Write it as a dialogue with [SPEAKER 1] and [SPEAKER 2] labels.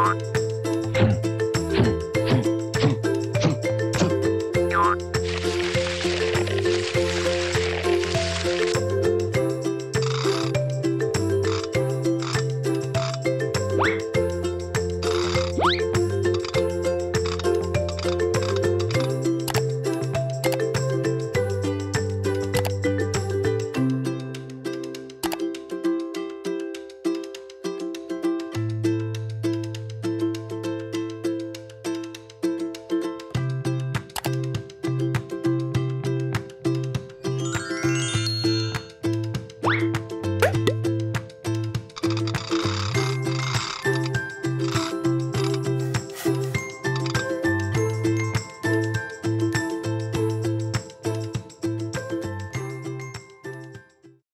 [SPEAKER 1] York.